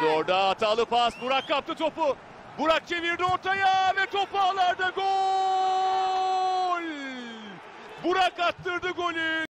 Kaldı orada hatalı pas. Burak kaptı topu. Burak çevirdi ortaya ve top ağlarda gol. Burak attırdı golü.